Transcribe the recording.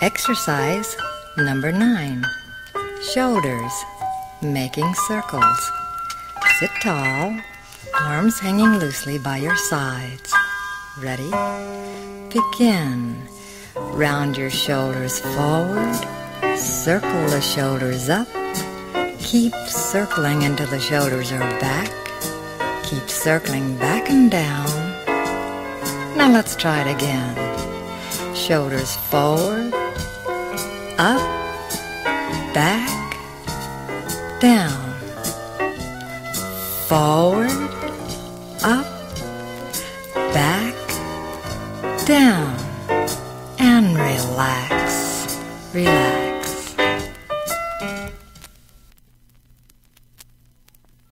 Exercise number nine Shoulders, making circles. Sit tall, arms hanging loosely by your sides. Ready? Begin. Round your shoulders forward, circle the shoulders up. Keep circling until the shoulders are back. Keep circling back and down. Now let's try it again. Shoulders forward, up, back, down. Forward, up, back, down. And relax. Relax.